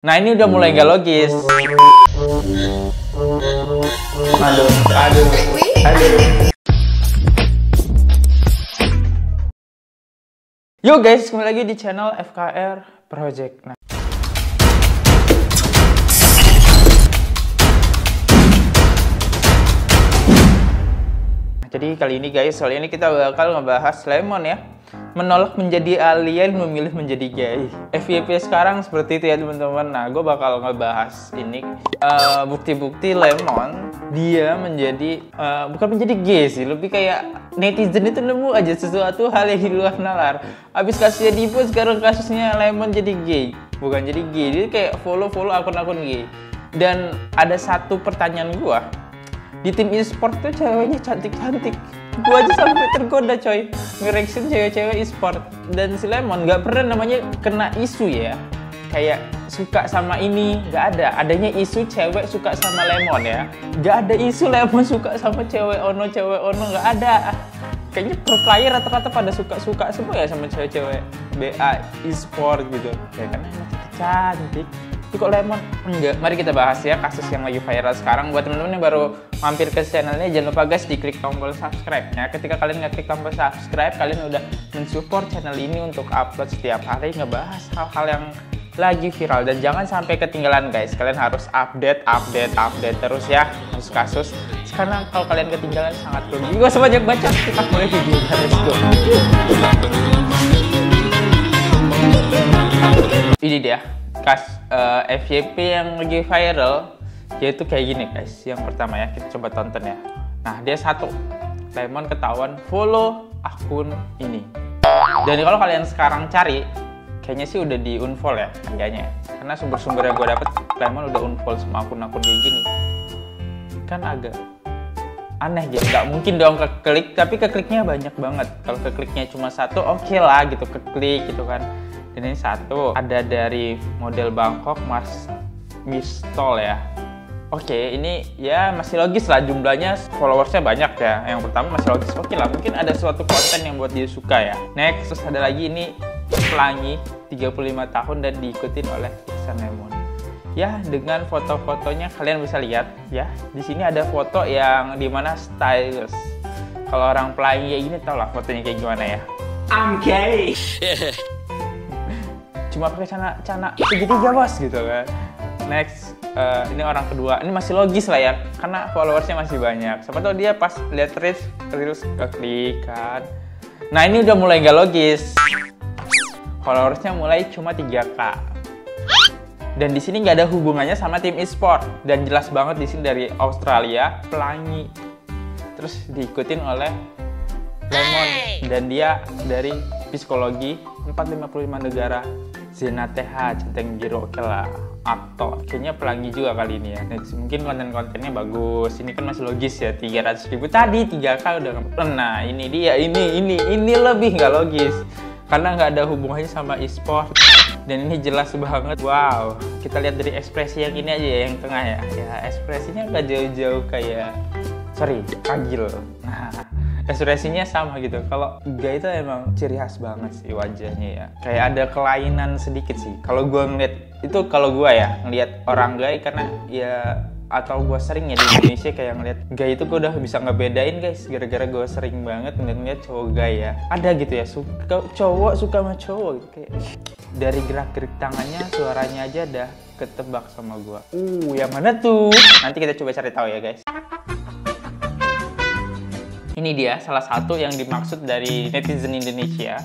Nah ini udah mulai gak logis. Aduh, aduh, aduh. Yo guys, kembali lagi di channel FKR Project. Nah, jadi kali ini guys, soal ini kita bakal ngebahas Lemon ya menolak menjadi alien memilih menjadi gay. FYP sekarang seperti itu ya teman-teman. Nah gue bakal ngebahas ini. Uh, bukti-bukti Lemon dia menjadi uh, bukan menjadi gay sih lebih kayak netizen itu nemu aja sesuatu hal yang di luar nalar. Abis kasusnya Dipo sekarang kasusnya Lemon jadi gay. Bukan jadi gay dia kayak follow-follow akun-akun gay. Dan ada satu pertanyaan gue di tim e-sport tuh ceweknya cantik-cantik. Gue aja sampai tergoda coy ngereksin cewek-cewek e-sport. Dan si Lemon nggak pernah namanya kena isu ya. Kayak suka sama ini nggak ada. Adanya isu cewek suka sama Lemon ya. Nggak ada isu Lemon suka sama cewek ono cewek ono nggak ada. Kayaknya pro player rata-rata pada suka-suka semua ya sama cewek-cewek BA e-sport gitu. Ya emang cantik. Tapi kok Lemon? Enggak. Mari kita bahas ya kasus yang lagi viral sekarang buat teman-teman yang baru mampir ke channelnya jangan lupa guys diklik tombol subscribe ya ketika kalian ngeklik tombol subscribe kalian udah mensupport channel ini untuk upload setiap hari ngebahas hal-hal yang lagi viral. Dan jangan sampai ketinggalan guys. Kalian harus update update update terus ya kasus-kasus. Karena kalau kalian ketinggalan sangat rugi. Gak usah banyak baca kita mulai video let's go ini dia kas uh, eh, FYP yang lagi viral yaitu kayak gini guys. Yang pertama ya kita coba tonton ya. Nah dia satu. Lemon ketahuan follow akun ini. Dan kalau kalian sekarang cari kayaknya sih udah di unfollow ya kayaknya karena sumber-sumber yang gue dapet Lemon udah unfollow semua akun-akun kayak gini. Kan agak aneh gitu. Nggak mungkin dong keklik tapi kekliknya banyak banget. Kalau kekliknya cuma satu oke okay lah gitu keklik gitu kan. Dan ini satu. Ada dari model Bangkok Mas Mistol ya Oke, ini ya masih logis lah jumlahnya followersnya banyak ya. Yang pertama masih logis. Oke lah, mungkin ada suatu konten yang buat dia suka ya. Next, terus ada lagi ini pelangi 35 tahun dan diikutin oleh Iksan Lemon. Ya, dengan foto-fotonya kalian bisa lihat ya. Di sini ada foto yang di mana stylish. Kalau orang pelangi kayak gini tau lah fotonya kayak gimana ya. I'm gay. cuma pakai cana cana segitiga bos gitu kan next uh, ini orang kedua. Ini masih logis lah ya karena followersnya masih banyak. Siapa tahu dia pas lihat reels reels keklik kan nah ini udah mulai gak logis. Followersnya mulai cuma 3k dan di sini nggak ada hubungannya sama tim e-sport. Dan jelas banget di sini dari Australia pelangi. Terus diikutin oleh Lemon. Dan dia dari psikologi 455 negara Zena TH Centeng Biru oke lah aktor kayaknya pelangi juga kali ini ya. Next, mungkin konten-kontennya bagus. Ini kan masih logis ya 300 ribu. Tadi 3k udah nah ini dia. Ini ini ini lebih nggak logis. Karena nggak ada hubungannya sama e-sport. Dan ini jelas banget. Wow kita lihat dari ekspresi yang ini aja ya yang tengah ya. Ya ekspresinya nggak jauh-jauh kayak sorry kagil. Nah ekspresinya sama gitu. Kalau gay itu emang ciri khas banget sih wajahnya ya. Kayak ada kelainan sedikit sih. Kalau gue ngeliat itu kalau gue ya ngeliat orang gay karena ya atau gue sering ya di Indonesia kayak ngeliat gay itu gue udah bisa ngebedain guys. Gara-gara gue sering banget ngeliat-ngeliat cowok gay ya. Ada gitu ya suka cowok suka sama cowok gitu. Kayak dari gerak-gerik tangannya suaranya aja dah ketebak sama gue uh yang mana tuh? Nanti kita coba cari tahu ya guys ini dia salah satu yang dimaksud dari netizen Indonesia.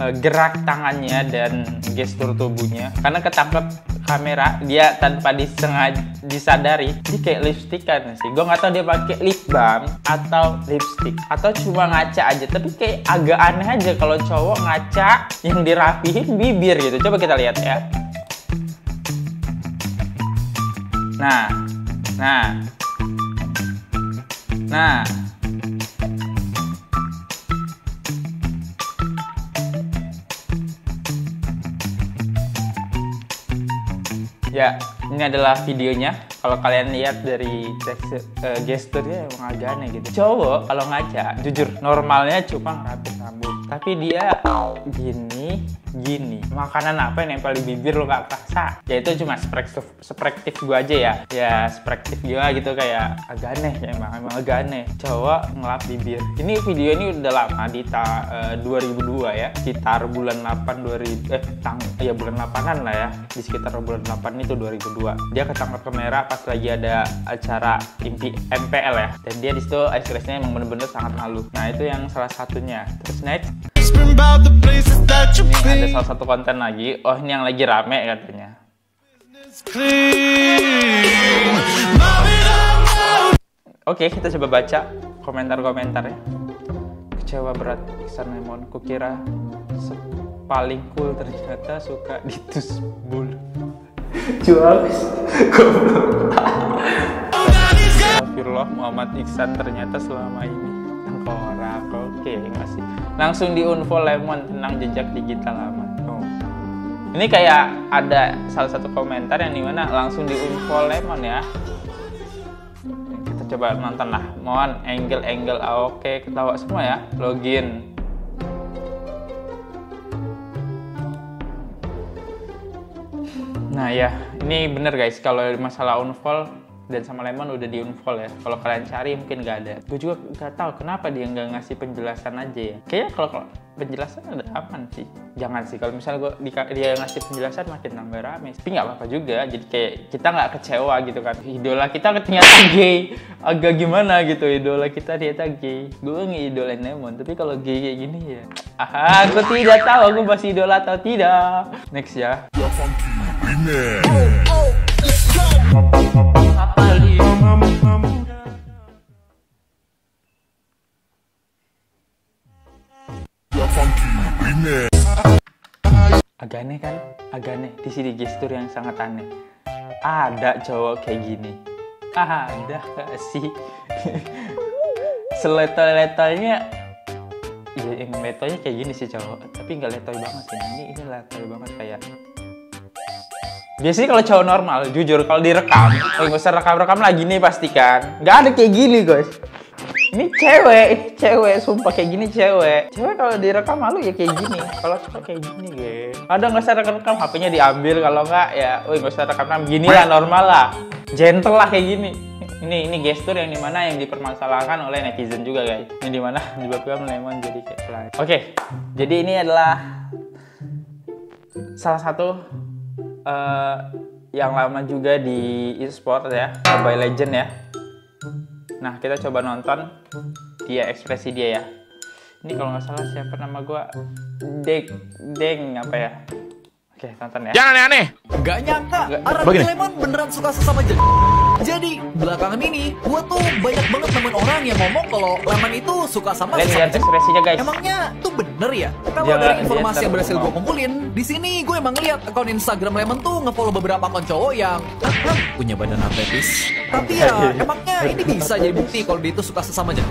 Eh, gerak tangannya dan gestur tubuhnya. Karena ketangkep kamera dia tanpa disengaja disadari dia kayak lipstick kan sih. Gue nggak tahu dia pakai lip balm atau lipstick. Atau cuma ngaca aja tapi kayak agak aneh aja kalau cowok ngaca yang dirapihin bibir gitu. Coba kita lihat ya. Nah nah. Nah Ya, ini adalah videonya. Kalau kalian lihat dari uh, gesturnya emang agak aneh gitu. Cowok kalau ngaca, jujur normalnya cuma ngerapin rambut. Tapi dia gini ini gini makanan apa yang nempel di bibir lo gak kerasa ya itu cuma spektif spektif gue aja ya ya spektif gue gitu kayak agak aneh ya emang emang agak aneh cowok ngelap bibir ini video ini udah lama di ta, uh, 2002 ya sekitar bulan 8 2000 eh tang ya bulan 8an lah ya di sekitar bulan 8 itu 2002 dia ketangkap kamera pas lagi ada acara impi MPL ya dan dia di situ ekspresinya emang bener-bener sangat malu nah itu yang salah satunya terus next ini ada salah satu konten lagi oh ini yang lagi rame katanya Oke, kita coba baca komentar-komentarnya. Kecewa berat Iksan Lemon. Kukira paling cool ternyata suka ditus bulu. Jual. Astagfirullah Muhammad Iksan ternyata selama ini tengkorak. Oke, masih. Langsung di unfollow Lemon tenang jejak digital aman. Oh. Ini kayak ada salah satu komentar yang di mana langsung di unfollow Lemon ya kita coba nonton lah mohon angle angle oke ketawa semua ya login nah ya ini bener guys. Kalau masalah unfollow dan sama Lemon udah di unfollow ya. Kalau kalian cari mungkin nggak ada. Gue juga nggak tahu kenapa dia nggak ngasih penjelasan aja ya. Kayaknya kalau penjelasan ada aman sih. Jangan sih. Kalau misalnya gue dia ngasih penjelasan makin nambah rame tapi nggak apa-apa juga. Jadi kayak kita nggak kecewa gitu kan. Idola kita ternyata gay. Agak gimana gitu. Idola kita ternyata gay. Gue ngidolain Lemon. Tapi kalau gay kayak gini ya. Ah aku tidak tahu. Aku masih idola atau tidak. Next ya agak aneh kan? Agak aneh. Di sini gestur yang sangat aneh. Ada cowok kayak gini. Ada gak sih. Seletol-letolnya ya yang letoynya kayak gini sih cowok tapi nggak letoy banget sih ini ini letoy banget kayak biasanya kalau cowok normal jujur kalau direkam oh nggak usah rekam-rekam lagi nih pastikan nggak ada kayak gini guys. Ini cewek ini cewek sumpah kayak gini cewek. Cewek kalau direkam malu ya kayak gini. Kalau cowok kayak gini guys. Ada nggak usah rekam-rekam HP-nya diambil kalau nggak ya oh nggak usah rekam-rekam. Gini lah normal lah. Gentle lah kayak gini. Ini ini gestur yang di mana yang dipermasalahkan oleh netizen juga guys. Ini di mana menyebabkan lemon jadi kayak oke okay, jadi ini adalah salah satu uh, yang lama juga di e-sport ya Mobile Legend ya. Nah kita coba nonton dia ekspresi dia ya. Ini kalau nggak salah siapa nama gue Deng Deng apa ya Oke, tonton ya. Jangan aneh-aneh. Gak nyangka, Arab Lemon beneran suka sesama jadi. Jadi, belakangan ini, gue tuh banyak banget nemuin orang yang ngomong kalau Lemon itu suka sama Kalian lihat ekspresinya guys. Emangnya tuh bener ya? Kalau dari informasi yang berhasil gue kumpulin, di sini gue emang lihat akun Instagram Lemon tuh ngefollow beberapa akun cowok yang punya badan atletis. Tapi ya, emangnya ini bisa jadi bukti kalau dia itu suka sesama jadi.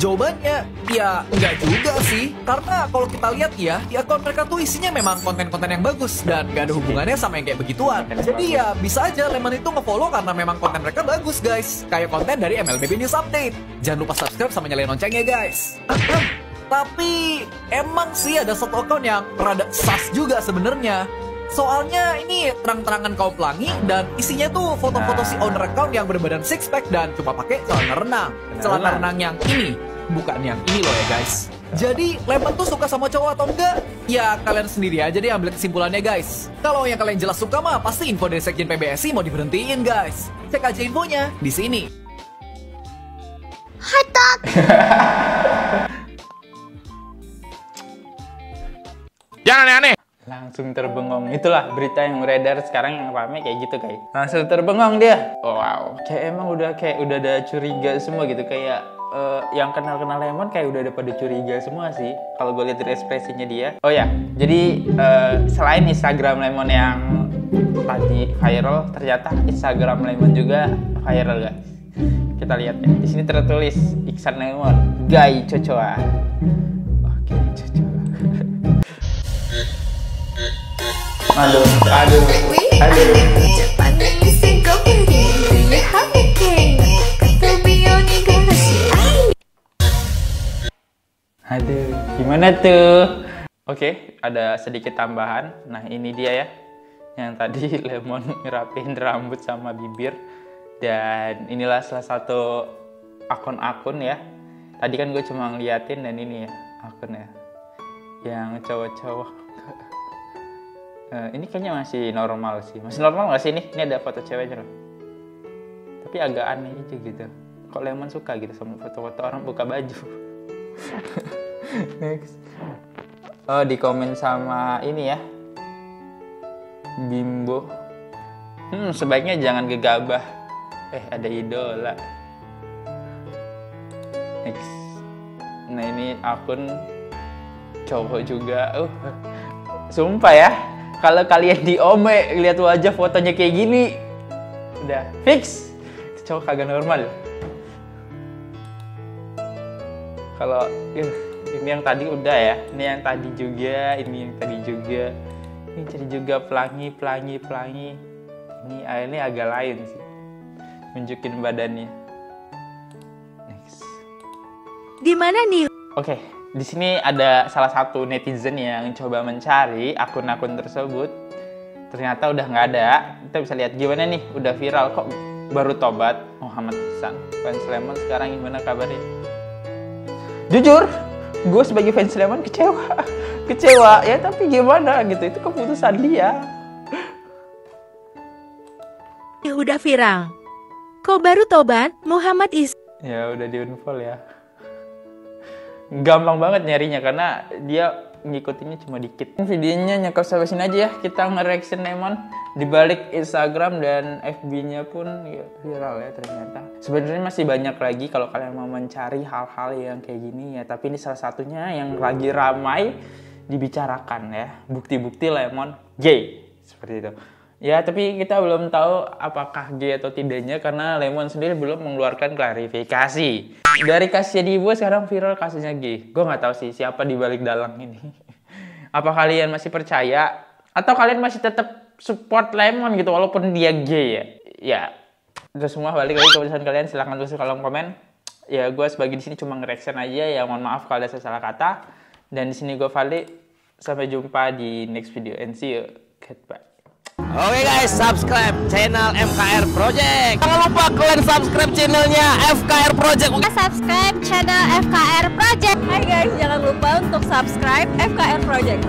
Jawabannya, ya nggak juga sih. Karena kalau kita lihat ya, di akun mereka tuh isinya memang konten-konten yang bagus dan nggak ada hubungannya sama yang kayak begituan. Jadi ya bisa aja Lemon itu ngefollow karena memang konten mereka bagus guys. Kayak konten dari MLB News Update. Jangan lupa subscribe sama nyalain loncengnya guys. Tapi emang sih ada satu akun yang rada sas juga sebenarnya. Soalnya ini terang-terangan kaum pelangi dan isinya tuh foto-foto si owner account yang berbadan six pack dan cuma pakai celana renang. Celana renang yang ini, bukan yang ini loh ya guys. Jadi Lemon tuh suka sama cowok atau enggak? Ya kalian sendiri aja deh ambil kesimpulannya guys. Kalau yang kalian jelas suka mah pasti info dari Sekjen PBSI mau diberhentiin guys. Cek aja infonya di sini. Hatak. Jangan aneh-aneh langsung terbengong. Itulah berita yang beredar sekarang yang rame kayak gitu kayak langsung terbengong dia. Wow. Kayak emang udah kayak udah ada curiga semua gitu. Kayak uh, yang kenal kenal lemon kayak udah ada pada curiga semua sih. Kalau gue lihat dari ekspresinya dia. Oh ya jadi uh, selain Instagram lemon yang tadi viral ternyata Instagram lemon juga viral guys. Kita lihat ya. Di sini tertulis Iksan Lemon Gay Cocoa Aduh, aduh, aduh. Aduh, gimana tuh? Oke, ada sedikit tambahan. Nah, ini dia ya. Yang tadi Lemon ngerapiin rambut sama bibir. Dan inilah salah satu akun-akun ya. Tadi kan gue cuma ngeliatin dan ini ya akunnya. Yang cowok-cowok. Eh, ini kayaknya masih normal sih. Masih normal nggak sih ini? Ini ada foto ceweknya loh. Tapi agak aneh aja gitu. Kok Lemon suka gitu sama foto-foto orang buka baju. Next. Oh, di komen sama ini ya. Bimbo. Hmm, sebaiknya jangan gegabah. Eh, ada idola. Next. Nah, ini akun cowok juga. Uh, sumpah ya. Kalau kalian di Ome lihat wajah fotonya kayak gini, udah fix. Itu cowok kagak normal. Kalau uh, ini yang tadi udah ya, ini yang tadi juga, ini yang tadi juga, ini tadi juga pelangi, pelangi, pelangi. Ini ah, ini agak lain sih, nunjukin badannya. Next. Di mana nih? Oke, di sini ada salah satu netizen yang coba mencari akun-akun tersebut. Ternyata udah nggak ada. Kita bisa lihat gimana nih, udah viral kok baru tobat Muhammad Hasan. Fans Lemon sekarang gimana kabarnya? Jujur, gue sebagai fans Lemon kecewa, kecewa ya. Tapi gimana gitu, itu keputusan dia. Ya udah viral. Kok baru tobat? Muhammad Is Ya udah di unfollow ya. Gampang banget nyarinya karena dia ngikutinnya cuma dikit. Videonya nyekap sampai sini aja ya. Kita nge-reaction Lemon di balik Instagram dan FB-nya pun ya, viral ya ternyata. Sebenarnya masih banyak lagi kalau kalian mau mencari hal-hal yang kayak gini ya. Tapi ini salah satunya yang lagi ramai dibicarakan ya. Bukti-bukti Lemon gay seperti itu. Ya, tapi kita belum tahu apakah gay atau tidaknya karena Lemon sendiri belum mengeluarkan klarifikasi. Dari kasusnya Divo sekarang viral kasusnya gay. Gue nggak tahu sih siapa di balik dalang ini. Apa kalian masih percaya atau kalian masih tetap support Lemon gitu walaupun dia gay ya? Ya, itu semua balik lagi keputusan kalian silahkan tulis di kolom komen. Ya, gue sebagai di sini cuma nge-reaction aja ya. Mohon maaf kalau ada salah kata. Dan di sini gue Vali. Sampai jumpa di next video and see you. Goodbye. Oke guys, subscribe channel FKR Project. Jangan lupa kalian subscribe channelnya FKR Project. subscribe channel FKR Project. Hai guys, jangan lupa untuk subscribe FKR Project.